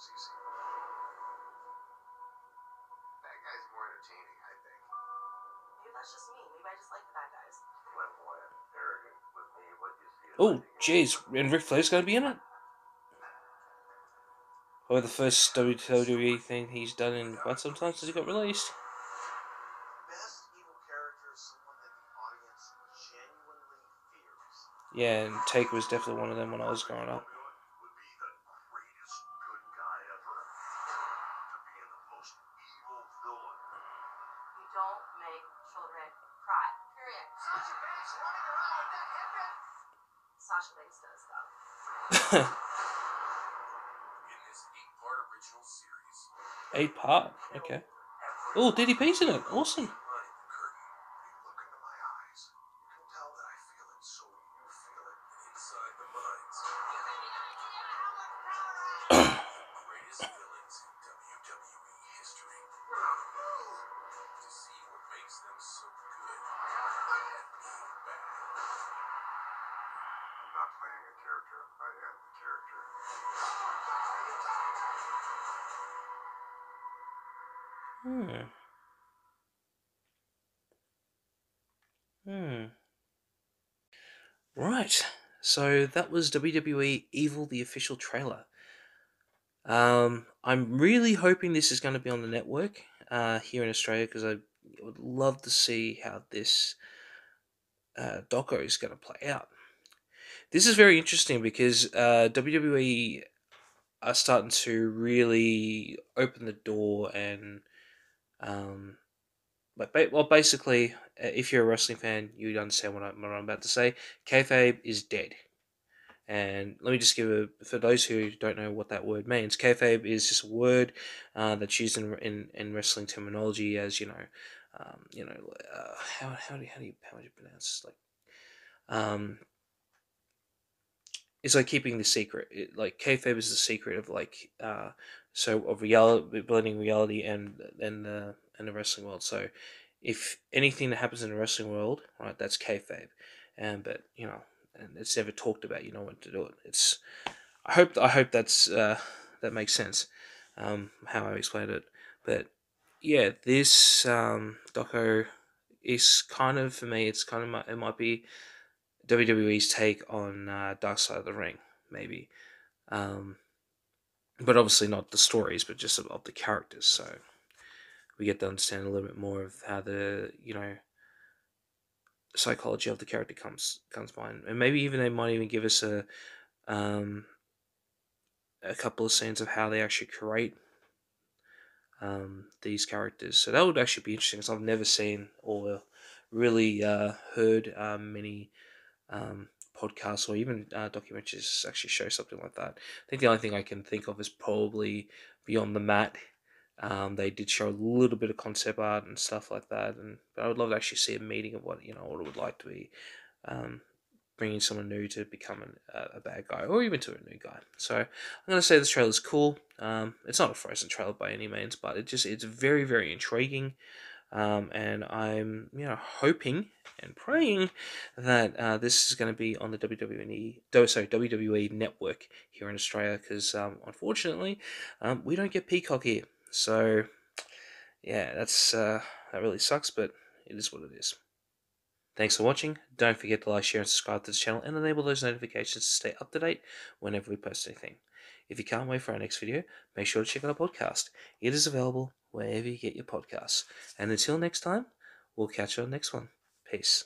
was easy. Bad guy's more entertaining, I think. Maybe that's just me. Maybe I just like the bad guys. Flamboyant, arrogant. With me, what you see Oh, what you get. jeez, and Ric Flair's going to be in it. Or the first WWE thing he's done in quite some time since he got released. Best evil character is someone that the audience genuinely fears. Yeah, and Taker was definitely one of them when I was growing up. Don't make children cry. Period. Sasha Banks running around with that headband. Sasha Banks does though. In this eight-part original series, Eight part. Okay. Oh, DDP's in it. Awesome. Playing a character. I am the character. Hmm. Hmm. Right. So that was WWE Evil the official trailer. Um, I'm really hoping this is going to be on the network uh, here in Australia because I would love to see how this uh, doco is going to play out. This is very interesting because uh, WWE are starting to really open the door and um, but ba- well, basically, uh, if you're a wrestling fan, you'd understand what, I, what I'm about to say. Kayfabe is dead, and let me just give a for those who don't know what that word means. Kayfabe is just a word uh, that's used in, in in wrestling terminology as you know, um, you know, uh, how how do you, how do you how would you pronounce this? like, um. It's like keeping the secret. It, like kayfabe is the secret of like uh, so of reality, blending reality and and the and the wrestling world. So, if anything that happens in the wrestling world, right, that's kayfabe, and but you know, and it's never talked about. You know when to do it. It's. I hope I hope that's uh, that makes sense, um, how I explained it. But yeah, this um, doco is kind of for me. It's kind of my, it might be WWE's take on uh, Dark Side of the Ring, maybe. Um, but obviously not the stories, but just of, the characters. So we get to understand a little bit more of how the you know psychology of the character comes comes by, and maybe even they might even give us a um, a couple of scenes of how they actually create um, these characters. So that would actually be interesting, because I've never seen or really uh, heard um, many um, podcasts or even uh, documentaries actually show something like that. I think the only thing I can think of is probably Beyond the Mat. Um, they did show a little bit of concept art and stuff like that, and but I would love to actually see a meeting of what you know what it would like to be um, bringing someone new to become an, a, a bad guy or even to a new guy. So I'm gonna say this trailer is cool. Um, it's not a Frozen trailer by any means, but it just it's very very intriguing. Um, and I'm you know hoping and praying that uh, this is going to be on the WWE sorry WWE network here in Australia because um, unfortunately um, we don't get Peacock here. So yeah, that's uh, that really sucks, but it is what it is. Thanks for watching. Don't forget to like, share, and subscribe to the channel and enable those notifications to stay up to date whenever we post anything. If you can't wait for our next video, make sure to check out our podcast. It is available wherever you get your podcasts. And until next time, we'll catch you on the next one. Peace.